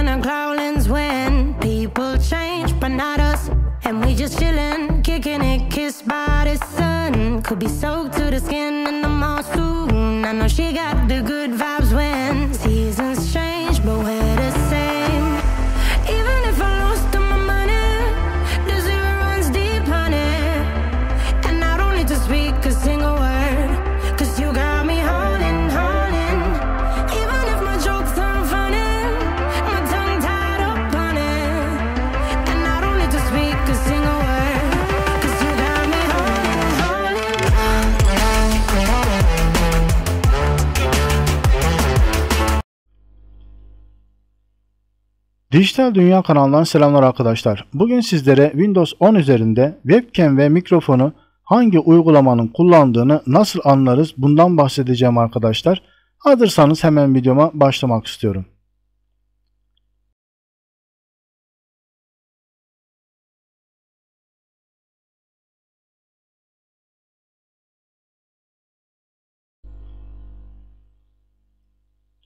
in our cloudlands when people change, but not us. And we just chillin', kicking it, kissed by the sun. Could be soaked to the skin in the mall soon. I know she got the good vibes when seasons change, Dijital Dünya kanalından selamlar arkadaşlar. Bugün sizlere Windows 10 üzerinde webcam ve mikrofonu hangi uygulamanın kullandığını nasıl anlarız bundan bahsedeceğim arkadaşlar. Hazırsanız hemen videoma başlamak istiyorum.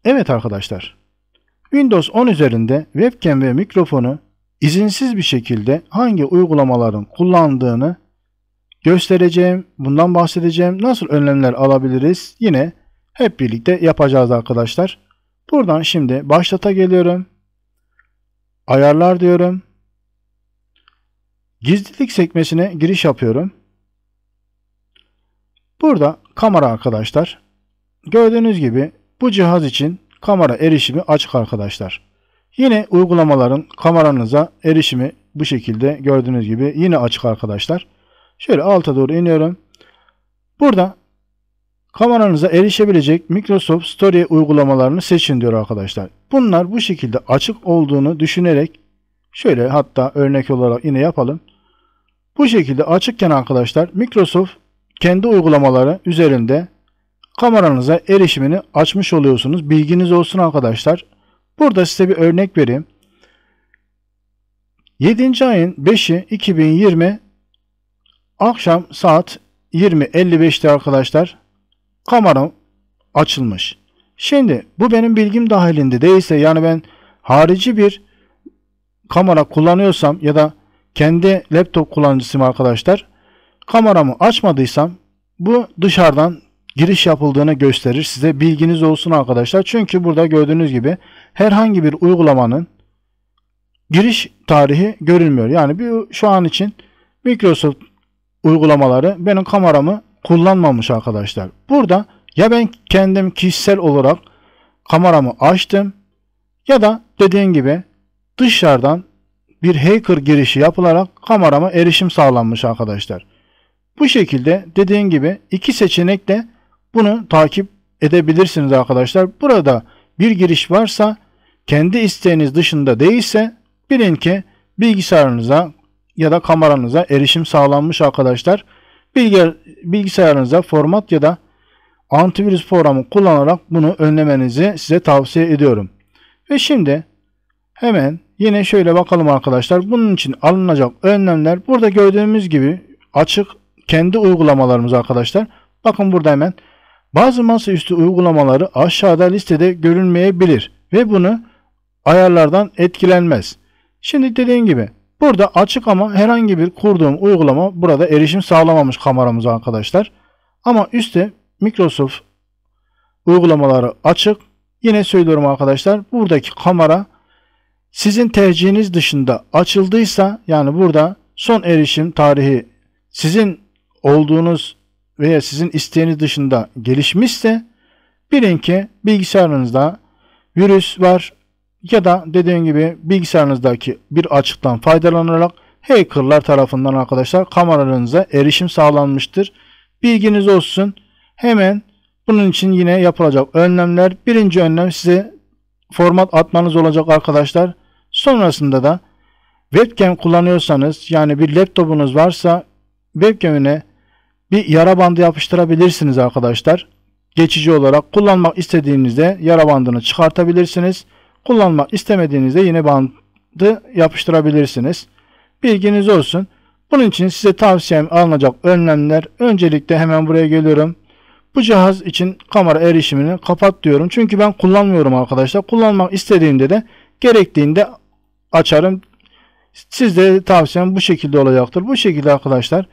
Evet arkadaşlar. Windows 10 üzerinde webcam ve mikrofonu izinsiz bir şekilde hangi uygulamaların kullandığını göstereceğim. Bundan bahsedeceğim. Nasıl önlemler alabiliriz? Yine hep birlikte yapacağız arkadaşlar. Buradan şimdi başlata geliyorum. Ayarlar diyorum. Gizlilik sekmesine giriş yapıyorum. Burada kamera arkadaşlar. Gördüğünüz gibi bu cihaz için kamera erişimi açık arkadaşlar. Yine uygulamaların kameranıza erişimi bu şekilde gördüğünüz gibi yine açık arkadaşlar. Şöyle alta doğru iniyorum. Burada kameranıza erişebilecek Microsoft Story uygulamalarını seçin diyor arkadaşlar. Bunlar bu şekilde açık olduğunu düşünerek şöyle hatta örnek olarak yine yapalım. Bu şekilde açıkken arkadaşlar Microsoft kendi uygulamaları üzerinde kameranıza erişimini açmış oluyorsunuz. Bilginiz olsun arkadaşlar. Burada size bir örnek vereyim. 7. ayın 5'i 2020 akşam saat 20.55'te arkadaşlar kameram açılmış. Şimdi bu benim bilgim dahilinde değilse yani ben harici bir kamera kullanıyorsam ya da kendi laptop kullanıcısıyım arkadaşlar kameramı açmadıysam bu dışarıdan giriş yapıldığını gösterir. Size bilginiz olsun arkadaşlar. Çünkü burada gördüğünüz gibi herhangi bir uygulamanın giriş tarihi görülmüyor. Yani bir, şu an için Microsoft uygulamaları benim kameramı kullanmamış arkadaşlar. Burada ya ben kendim kişisel olarak kameramı açtım ya da dediğim gibi dışarıdan bir hacker girişi yapılarak kamerama erişim sağlanmış arkadaşlar. Bu şekilde dediğim gibi iki seçenekle bunu takip edebilirsiniz arkadaşlar. Burada bir giriş varsa kendi isteğiniz dışında değilse bilin ki bilgisayarınıza ya da kameranıza erişim sağlanmış arkadaşlar. Bilgi, bilgisayarınıza format ya da antivirüs programı kullanarak bunu önlemenizi size tavsiye ediyorum. Ve şimdi hemen yine şöyle bakalım arkadaşlar. Bunun için alınacak önlemler burada gördüğümüz gibi açık kendi uygulamalarımız arkadaşlar. Bakın burada hemen bazı masaüstü uygulamaları aşağıda listede görünmeyebilir ve bunu ayarlardan etkilenmez. Şimdi dediğim gibi burada açık ama herhangi bir kurduğum uygulama burada erişim sağlamamış kameramıza arkadaşlar. Ama üstte Microsoft uygulamaları açık. Yine söylüyorum arkadaşlar buradaki kamera sizin tercihiniz dışında açıldıysa yani burada son erişim tarihi sizin olduğunuz veya sizin isteğiniz dışında gelişmişse bilin ki bilgisayarınızda virüs var ya da dediğim gibi bilgisayarınızdaki bir açıktan faydalanarak hackerlar tarafından arkadaşlar kameralarınıza erişim sağlanmıştır. Bilginiz olsun. Hemen bunun için yine yapılacak önlemler. Birinci önlem size format atmanız olacak arkadaşlar. Sonrasında da webcam kullanıyorsanız yani bir laptopunuz varsa webcam'ine bir yara bandı yapıştırabilirsiniz arkadaşlar. Geçici olarak kullanmak istediğinizde yara bandını çıkartabilirsiniz. Kullanmak istemediğinizde yine bandı yapıştırabilirsiniz. Bilginiz olsun. Bunun için size tavsiyem alınacak önlemler. Öncelikle hemen buraya geliyorum. Bu cihaz için kamera erişimini kapat diyorum. Çünkü ben kullanmıyorum arkadaşlar. Kullanmak istediğimde de gerektiğinde açarım. Sizde tavsiyem bu şekilde olacaktır. Bu şekilde arkadaşlar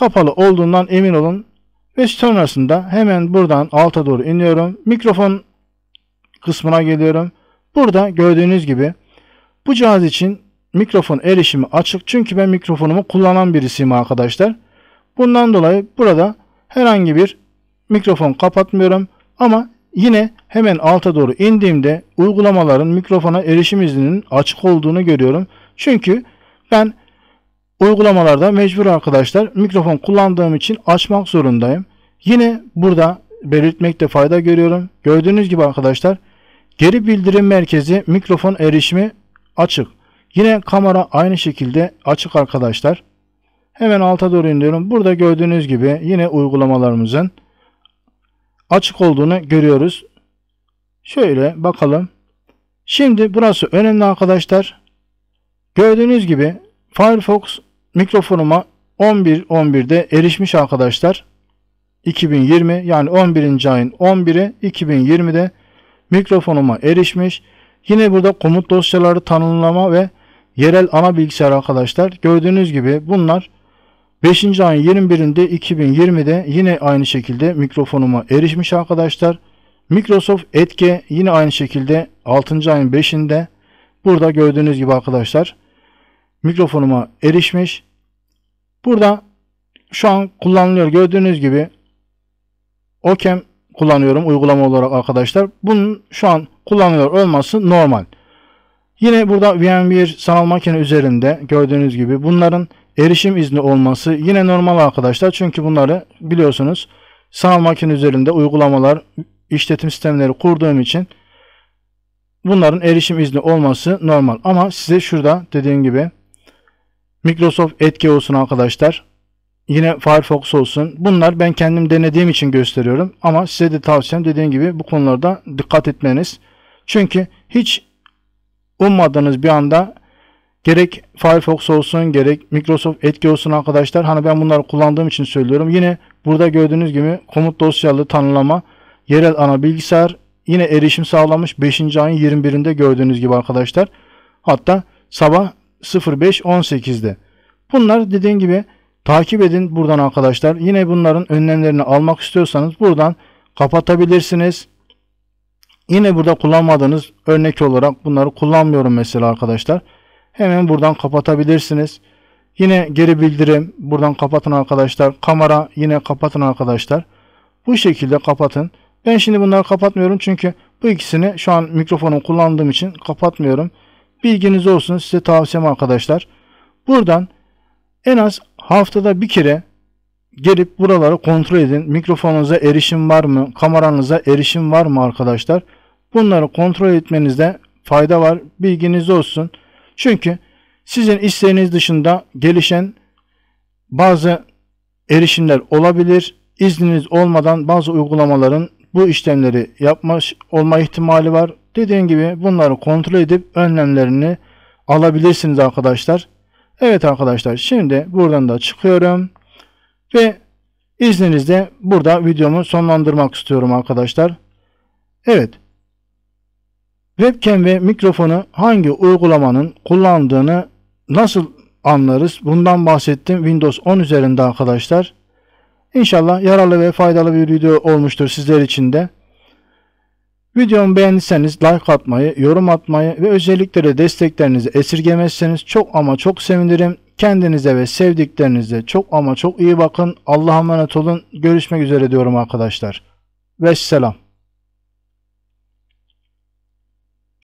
kapalı olduğundan emin olun. Ve sonrasında hemen buradan alta doğru iniyorum. Mikrofon kısmına geliyorum. Burada gördüğünüz gibi bu cihaz için mikrofon erişimi açık. Çünkü ben mikrofonumu kullanan birisiyim arkadaşlar. Bundan dolayı burada herhangi bir mikrofon kapatmıyorum. Ama yine hemen alta doğru indiğimde uygulamaların mikrofona erişim izninin açık olduğunu görüyorum. Çünkü ben uygulamalarda mecbur arkadaşlar mikrofon kullandığım için açmak zorundayım. Yine burada belirtmekte fayda görüyorum. Gördüğünüz gibi arkadaşlar geri bildirim merkezi mikrofon erişimi açık. Yine kamera aynı şekilde açık arkadaşlar. Hemen alta doğru iniyorum. Burada gördüğünüz gibi yine uygulamalarımızın açık olduğunu görüyoruz. Şöyle bakalım. Şimdi burası önemli arkadaşlar. Gördüğünüz gibi Firefox mikrofonuma 11.11'de erişmiş arkadaşlar. 2020 yani 11. ayın 11'i 2020'de mikrofonuma erişmiş. Yine burada komut dosyaları tanımlama ve yerel ana bilgisayar arkadaşlar. Gördüğünüz gibi bunlar 5. ayın 21'inde 2020'de yine aynı şekilde mikrofonuma erişmiş arkadaşlar. Microsoft Etke yine aynı şekilde 6. ayın 5'inde burada gördüğünüz gibi arkadaşlar mikrofonuma erişmiş. Burada şu an kullanılıyor gördüğünüz gibi Okem kullanıyorum uygulama olarak arkadaşlar. Bunun şu an kullanılıyor olması normal. Yine burada VMware sanal makine üzerinde gördüğünüz gibi bunların erişim izni olması yine normal arkadaşlar. Çünkü bunları biliyorsunuz sanal makine üzerinde uygulamalar, işletim sistemleri kurduğum için bunların erişim izni olması normal. Ama size şurada dediğim gibi Microsoft etki olsun arkadaşlar. Yine Firefox olsun. Bunlar ben kendim denediğim için gösteriyorum. Ama size de tavsiyem dediğim gibi bu konularda dikkat etmeniz. Çünkü hiç ummadığınız bir anda gerek Firefox olsun gerek Microsoft etki olsun arkadaşlar. Hani ben bunları kullandığım için söylüyorum. Yine burada gördüğünüz gibi komut dosyalı tanımlama yerel ana bilgisayar yine erişim sağlamış 5. ayın 21'inde gördüğünüz gibi arkadaşlar. Hatta sabah 05.18'de. Bunlar dediğim gibi takip edin buradan arkadaşlar. Yine bunların önlemlerini almak istiyorsanız buradan kapatabilirsiniz. Yine burada kullanmadığınız örnek olarak bunları kullanmıyorum mesela arkadaşlar. Hemen buradan kapatabilirsiniz. Yine geri bildirim buradan kapatın arkadaşlar. Kamera yine kapatın arkadaşlar. Bu şekilde kapatın. Ben şimdi bunları kapatmıyorum çünkü bu ikisini şu an mikrofonu kullandığım için kapatmıyorum. Bilginiz olsun size tavsiyem arkadaşlar. Buradan en az haftada bir kere gelip buraları kontrol edin. Mikrofonunuza erişim var mı? Kameranıza erişim var mı arkadaşlar? Bunları kontrol etmenizde fayda var. Bilginiz olsun. Çünkü sizin isteğiniz dışında gelişen bazı erişimler olabilir. İzniniz olmadan bazı uygulamaların bu işlemleri yapmış olma ihtimali var. Dediğim gibi bunları kontrol edip önlemlerini alabilirsiniz arkadaşlar. Evet arkadaşlar şimdi buradan da çıkıyorum. Ve izninizle burada videomu sonlandırmak istiyorum arkadaşlar. Evet. Webcam ve mikrofonu hangi uygulamanın kullandığını nasıl anlarız? Bundan bahsettim Windows 10 üzerinde arkadaşlar. İnşallah yararlı ve faydalı bir video olmuştur sizler için de. Videomu beğendiyseniz like atmayı, yorum atmayı ve özellikle de desteklerinizi esirgemezseniz çok ama çok sevinirim. Kendinize ve sevdiklerinize çok ama çok iyi bakın. Allah'a emanet olun. Görüşmek üzere diyorum arkadaşlar. Vesselam.